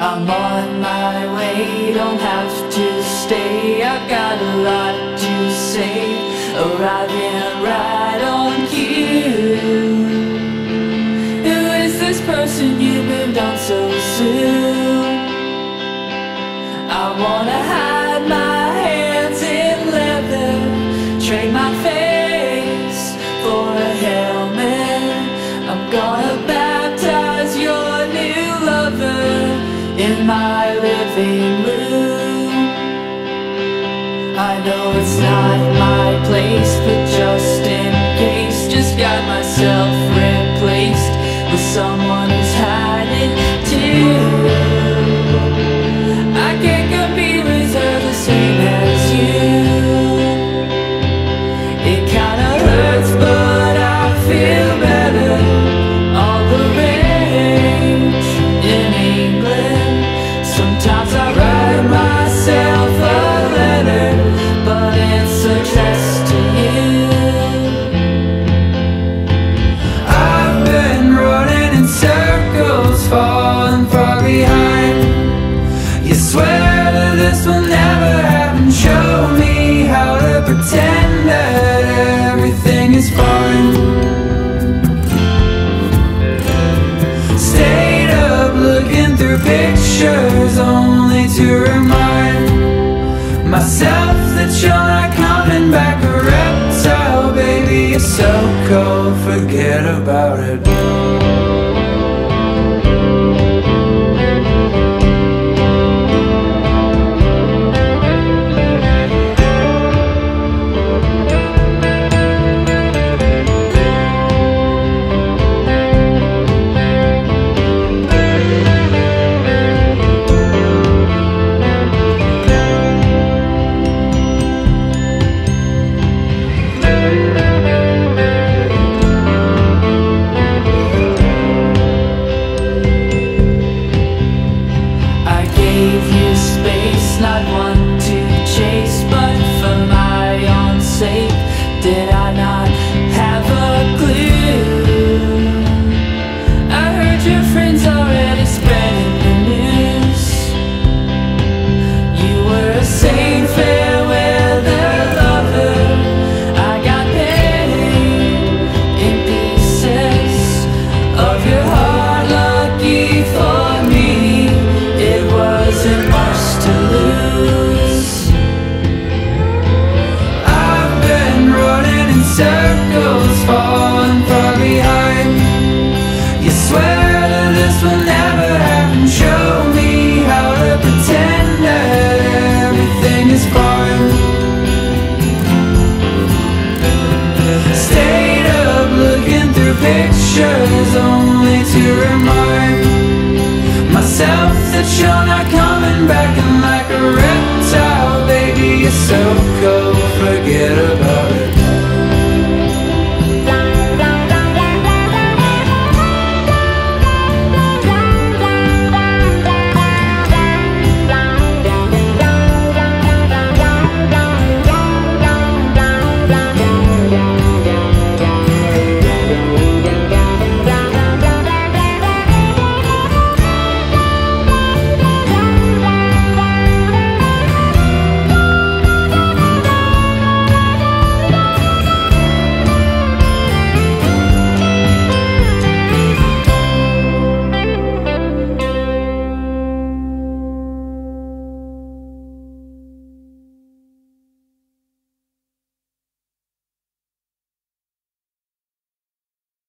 I'm on my way, don't have to stay. I've got a lot to say. Arriving right on. my living room. I know it's not my place, but just myself that you're not coming back A reptile, baby, you're so cold Forget about it. circles falling far behind. You swear that this will never happen. Show me how to pretend that everything is fine. Stayed up looking through pictures Only to remind myself that you're not coming back. And like a reptile, baby, you're so cold. Forget about